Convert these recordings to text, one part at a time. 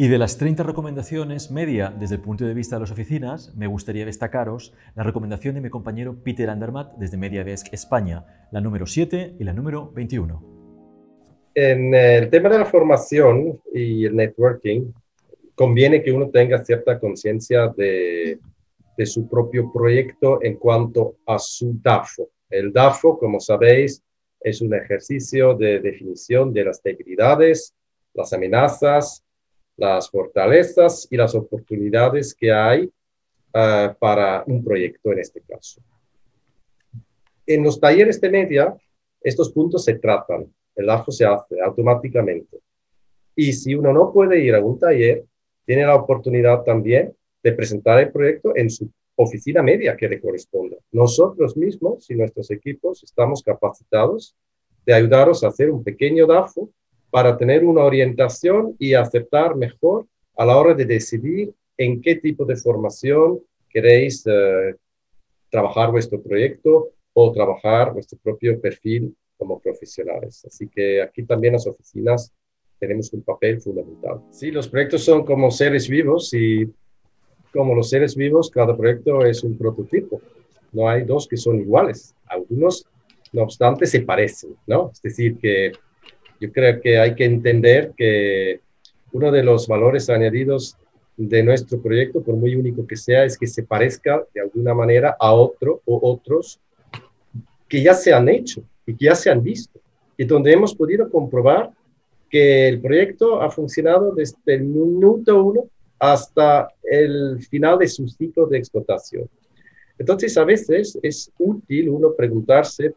Y de las 30 recomendaciones media desde el punto de vista de las oficinas, me gustaría destacaros la recomendación de mi compañero Peter Andermatt desde MediaDesk España, la número 7 y la número 21. En el tema de la formación y el networking, conviene que uno tenga cierta conciencia de, de su propio proyecto en cuanto a su DAFO. El DAFO, como sabéis, es un ejercicio de definición de las debilidades, las amenazas, las fortalezas y las oportunidades que hay ah, para un proyecto en este caso. En los talleres de media, estos puntos se tratan, el AFO se hace automáticamente. Y si uno no puede ir a un taller, tiene la oportunidad también de presentar el proyecto en su oficina media que le corresponda. Nosotros mismos y nuestros equipos estamos capacitados de ayudaros a hacer un pequeño DAFO para tener una orientación y aceptar mejor a la hora de decidir en qué tipo de formación queréis eh, trabajar vuestro proyecto o trabajar vuestro propio perfil como profesionales. Así que aquí también las oficinas tenemos un papel fundamental. Sí, los proyectos son como seres vivos y como los seres vivos, cada proyecto es un prototipo. No hay dos que son iguales. Algunos, no obstante, se parecen, ¿no? Es decir, que yo creo que hay que entender que uno de los valores añadidos de nuestro proyecto, por muy único que sea, es que se parezca de alguna manera a otro o otros que ya se han hecho y que ya se han visto, y donde hemos podido comprobar que el proyecto ha funcionado desde el minuto uno hasta el final de su ciclo de explotación. Entonces, a veces es útil uno preguntarse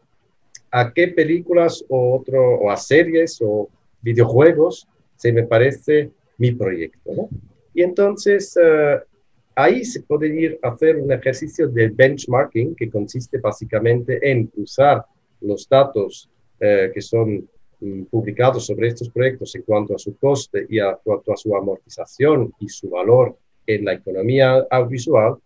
a qué películas o, otro, a series o videojuegos se me parece mi proyecto. Y entonces eh, ahí se puede ir a hacer un ejercicio de benchmarking que consiste básicamente en usar los datos eh, que son mm, publicados sobre estos proyectos en cuanto a su coste y a cuanto a su amortización y su valor en la economía audiovisual,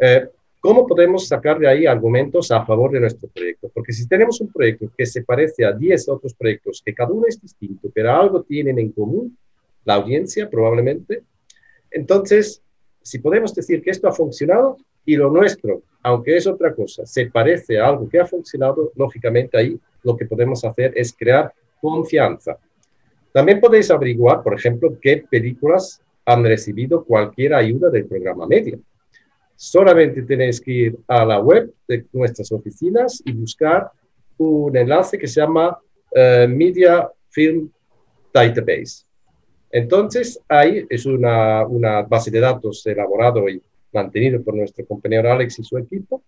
eh, ¿Cómo podemos sacar de ahí argumentos a favor de nuestro proyecto? Porque si tenemos un proyecto que se parece a 10 otros proyectos, que cada uno es distinto, pero algo tienen en común, la audiencia probablemente, entonces, si podemos decir que esto ha funcionado y lo nuestro, aunque es otra cosa, se parece a algo que ha funcionado, lógicamente ahí lo que podemos hacer es crear confianza. También podéis averiguar, por ejemplo, qué películas han recibido cualquier ayuda del programa media solamente tenéis que ir a la web de nuestras oficinas y buscar un enlace que se llama eh, Media Film Database. Entonces, ahí es una, una base de datos elaborado y mantenido por nuestro compañero Alex y su equipo.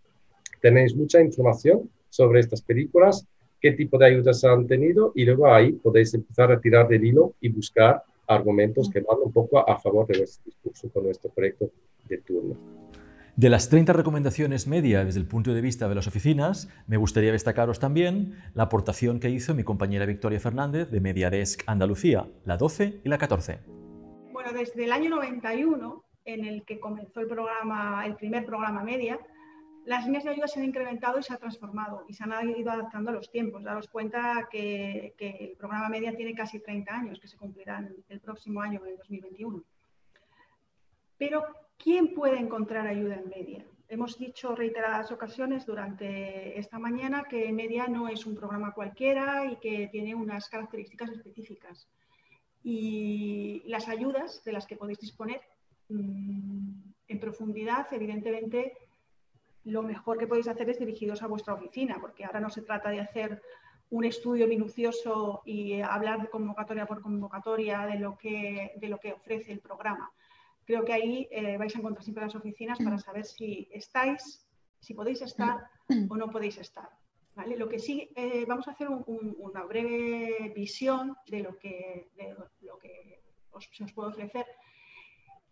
Tenéis mucha información sobre estas películas, qué tipo de ayudas han tenido y luego ahí podéis empezar a tirar del hilo y buscar argumentos que van un poco a favor de vuestro discurso con nuestro proyecto de turno. De las 30 recomendaciones media desde el punto de vista de las oficinas, me gustaría destacaros también la aportación que hizo mi compañera Victoria Fernández de MediaDesk Andalucía, la 12 y la 14. Bueno, desde el año 91, en el que comenzó el, programa, el primer programa media, las líneas de ayuda se han incrementado y se han transformado y se han ido adaptando a los tiempos. Daros cuenta que, que el programa media tiene casi 30 años, que se cumplirán el próximo año, en el 2021. Pero ¿Quién puede encontrar ayuda en media? Hemos dicho reiteradas ocasiones durante esta mañana que media no es un programa cualquiera y que tiene unas características específicas. Y las ayudas de las que podéis disponer mm, en profundidad, evidentemente, lo mejor que podéis hacer es dirigidos a vuestra oficina, porque ahora no se trata de hacer un estudio minucioso y hablar de convocatoria por convocatoria de lo que, de lo que ofrece el programa creo que ahí eh, vais a encontrar siempre las oficinas para saber si estáis, si podéis estar o no podéis estar. ¿vale? Lo que sí, eh, vamos a hacer una breve visión de lo que, lo que os, se os puede ofrecer.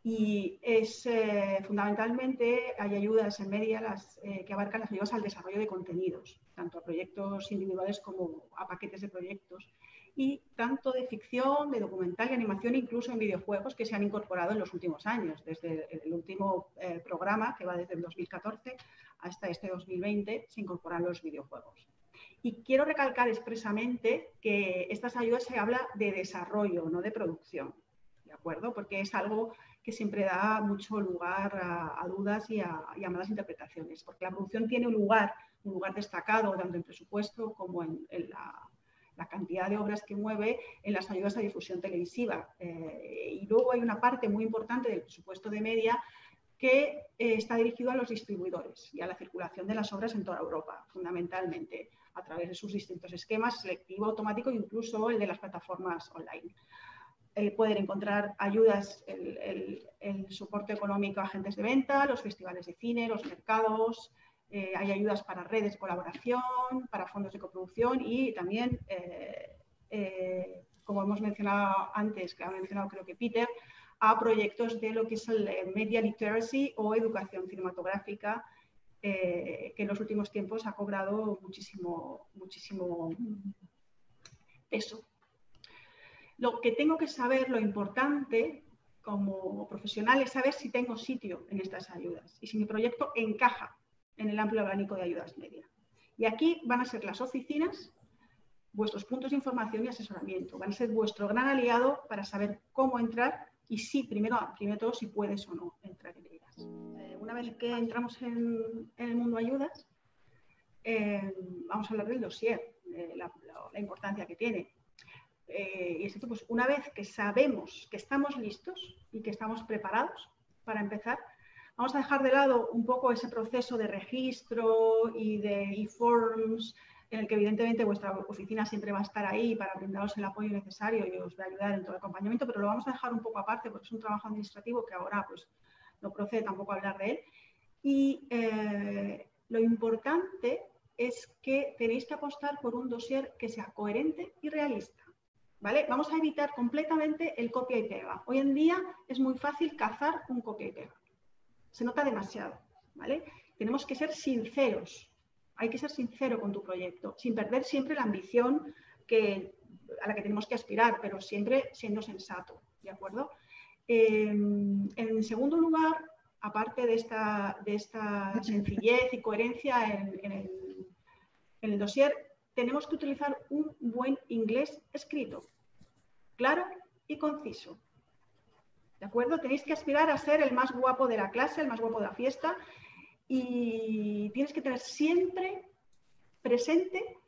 Y es eh, fundamentalmente, hay ayudas en media las, que abarcan las ayudas al desarrollo de contenidos, tanto a proyectos individuales como a paquetes de proyectos y tanto de ficción, de documental y animación, incluso en videojuegos que se han incorporado en los últimos años, desde el último eh, programa que va desde el 2014 hasta este 2020, se incorporan los videojuegos. Y quiero recalcar expresamente que estas ayudas se habla de desarrollo, no de producción, ¿de acuerdo? Porque es algo que siempre da mucho lugar a, dudas y a, malas interpretaciones, porque la producción tiene un lugar, un lugar destacado tanto en presupuesto como en, la, cantidad de obras que mueve en las ayudas a difusión televisiva. Eh, y luego hay una parte muy importante del presupuesto de media que eh, está dirigido a los distribuidores y a la circulación de las obras en toda Europa, fundamentalmente a través de sus distintos esquemas, selectivo, automático e incluso el de las plataformas online. Eh, pueden encontrar ayudas, el, soporte económico a agentes de venta, los festivales de cine, los mercados, eh, hay ayudas para redes de colaboración, para fondos de coproducción y también, eh, como hemos mencionado antes, que ha mencionado creo que Peter, a proyectos de lo que es el media literacy o educación cinematográfica, que en los últimos tiempos ha cobrado muchísimo, muchísimo peso. Lo que tengo que saber, lo importante como profesional es saber si tengo sitio en estas ayudas y si mi proyecto encaja en el amplio abanico de ayudas media. Y aquí van a ser las oficinas, vuestros puntos de información y asesoramiento. Van a ser vuestro gran aliado para saber cómo entrar y si, primero, primero todo, si puedes o no entrar en ellas. Eh, una vez que entramos en, el mundo ayudas, eh, vamos a hablar del dossier, la, importancia que tiene. Eh, y esto, pues una vez que sabemos que estamos listos y que estamos preparados para empezar, vamos a dejar de lado un poco ese proceso de registro y de e-forms, en el que evidentemente vuestra oficina siempre va a estar ahí para brindaros el apoyo necesario y os va a ayudar en todo el acompañamiento, pero lo vamos a dejar un poco aparte porque es un trabajo administrativo que ahora pues no procede tampoco hablar de él. Y eh, lo importante es que tenéis que apostar por un dossier que sea coherente y realista. Vamos a evitar completamente el copia y pega. Hoy en día es muy fácil cazar un copia y pega. Se nota demasiado, ¿vale? Tenemos que ser sinceros. Hay que ser sincero con tu proyecto, sin perder siempre la ambición a la que tenemos que aspirar, pero siempre siendo sensato, ¿de acuerdo? Em, en segundo lugar, aparte de esta, sencillez y coherencia en el dossier, tenemos que utilizar un buen inglés escrito claro y conciso. ¿De acuerdo? Tenéis que aspirar a ser el más guapo de la clase, el más guapo de la fiesta y tienes que tener siempre presente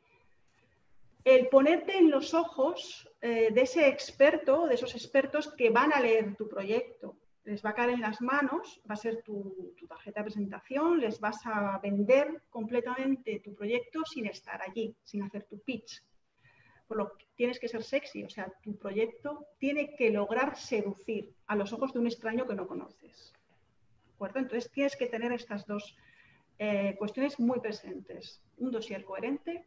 el ponerte en los ojos eh, de ese experto, de esos expertos que van a leer tu proyecto. Les va a caer en las manos, va a ser tu, tu tarjeta de presentación, les vas a vender completamente tu proyecto sin estar allí, sin hacer tu pitch, por lo que tienes que ser sexy, o sea, tu proyecto tiene que lograr seducir a los ojos de un extraño que no conoces. ¿De acuerdo? Entonces tienes que tener estas dos eh, cuestiones muy presentes. Un dossier coherente,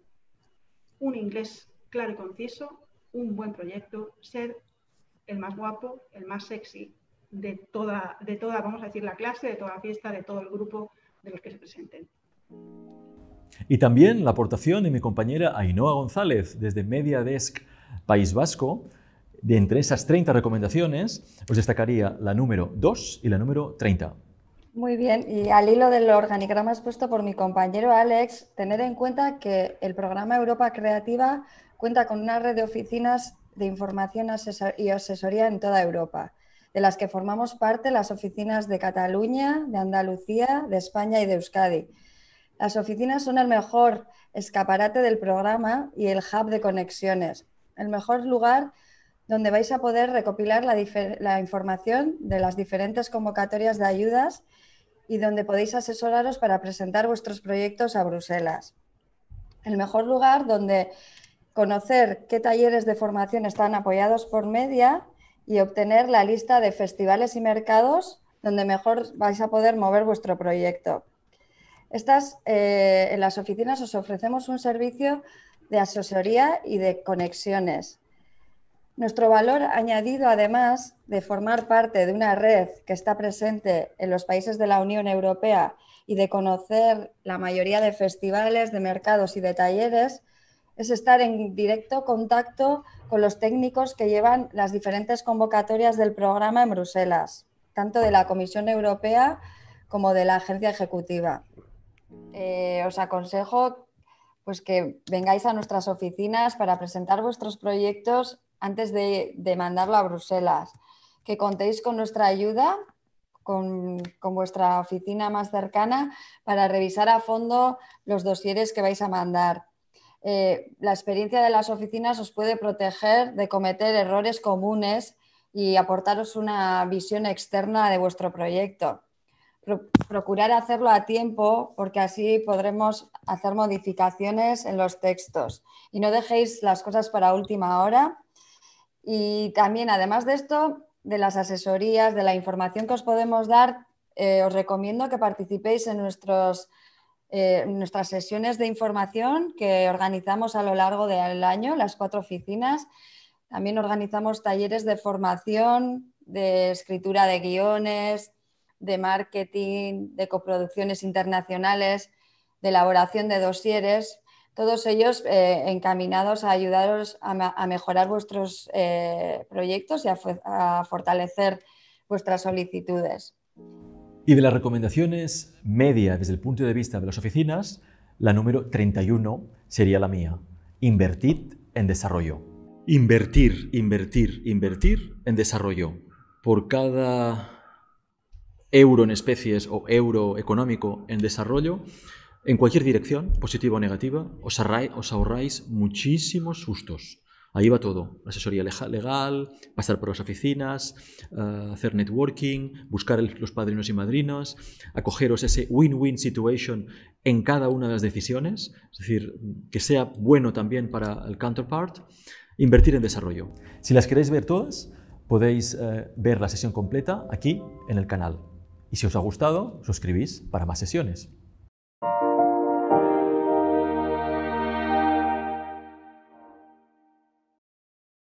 un inglés claro y conciso, un buen proyecto, ser el más guapo, el más sexy de toda, de toda, vamos a decir, la clase, de toda la fiesta, de todo el grupo de los que se presenten. Y también la aportación de mi compañera Ainhoa González desde MediaDesk País Vasco. De entre esas 30 recomendaciones, os destacaría la número 2 y la número 30. Muy bien, y al hilo del organigrama expuesto por mi compañero Alex, tener en cuenta que el programa Europa Creativa cuenta con una red de oficinas de información y asesoría en toda Europa, de las que formamos parte las oficinas de Cataluña, de Andalucía, de España y de Euskadi las oficinas son el mejor escaparate del programa y el hub de conexiones, el mejor lugar donde vais a poder recopilar la, información de las diferentes convocatorias de ayudas y donde podéis asesoraros para presentar vuestros proyectos a Bruselas. El mejor lugar donde conocer qué talleres de formación están apoyados por media y obtener la lista de festivales y mercados donde mejor vais a poder mover vuestro proyecto. Estas, eh, en las oficinas os ofrecemos un servicio de asesoría y de conexiones. Nuestro valor añadido, además de formar parte de una red que está presente en los países de la Unión Europea y de conocer la mayoría de festivales, de mercados y de talleres, es estar en directo contacto con los técnicos que llevan las diferentes convocatorias del programa en Bruselas, tanto de la Comisión Europea como de la Agencia Ejecutiva. Eh, os aconsejo pues que vengáis a nuestras oficinas para presentar vuestros proyectos antes de, mandarlo a Bruselas, que contéis con nuestra ayuda, con, vuestra oficina más cercana, para revisar a fondo los dosieres que vais a mandar. Eh, la experiencia de las oficinas os puede proteger de cometer errores comunes y aportaros una visión externa de vuestro proyecto procurar hacerlo a tiempo porque así podremos hacer modificaciones en los textos y no dejéis las cosas para última hora. Y también, además de esto, de las asesorías, de la información que os podemos dar, eh, os recomiendo que participéis en nuestros, eh, nuestras sesiones de información que organizamos a lo largo del año, las cuatro oficinas. También organizamos talleres de formación, de escritura de guiones, de marketing, de coproducciones internacionales, de elaboración de dosieres, todos ellos eh, encaminados a ayudaros a, mejorar vuestros eh, proyectos y a, fortalecer vuestras solicitudes. Y de las recomendaciones media desde el punto de vista de las oficinas, la número 31 sería la mía. Invertid en desarrollo. Invertir, invertir, invertir en desarrollo. Por cada euro en especies o euro económico en desarrollo, en cualquier dirección, positiva o negativa, os, ahorráis muchísimos sustos. Ahí va todo. Asesoría legal, pasar por las oficinas, eh, hacer networking, buscar los padrinos y madrinas, acogeros ese win-win situation en cada una de las decisiones, es decir, que sea bueno también para el counterpart, invertir en desarrollo. Si las queréis ver todas, podéis eh, ver la sesión completa aquí en el canal. Y si os ha gustado, suscribís para más sesiones.